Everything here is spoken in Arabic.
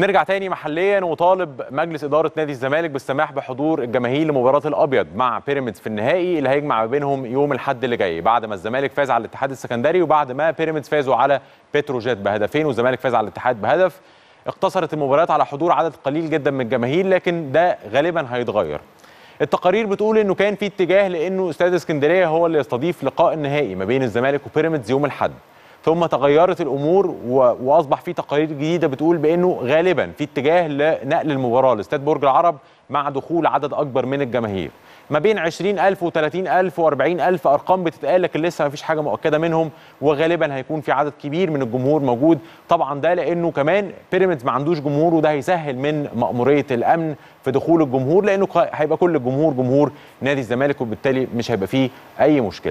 نرجع تاني محليا وطالب مجلس إدارة نادي الزمالك بالسماح بحضور الجماهير لمباراة الأبيض مع بيراميدز في النهائي اللي هيجمع ما بينهم يوم الأحد اللي جاي بعد ما الزمالك فاز على الاتحاد السكندري وبعد ما بيراميدز فازوا على بتروجيت بهدفين والزمالك فاز على الاتحاد بهدف. اقتصرت المباريات على حضور عدد قليل جدا من الجماهير لكن ده غالبا هيتغير. التقارير بتقول إنه كان في اتجاه لإنه استاد اسكندرية هو اللي يستضيف لقاء النهائي ما بين الزمالك وبيراميدز يوم الأحد. ثم تغيرت الأمور. وأصبح في تقارير جديدة بتقول بأنه غالبا في اتجاه لنقل المباراة لاستاد برج العرب مع دخول عدد أكبر من الجماهير ما بين 20000 و30000 و40000 أرقام بتتقال لكن لسه ما فيش حاجة مؤكدة منهم وغالبا هيكون في عدد كبير من الجمهور موجود طبعا ده لأنه كمان بيراميدز ما عندوش جمهور وده هيسهل من مأمورية الأمن في دخول الجمهور لأنه هيبقى كل الجمهور جمهور نادي الزمالك وبالتالي مش هيبقى فيه أي مشكلة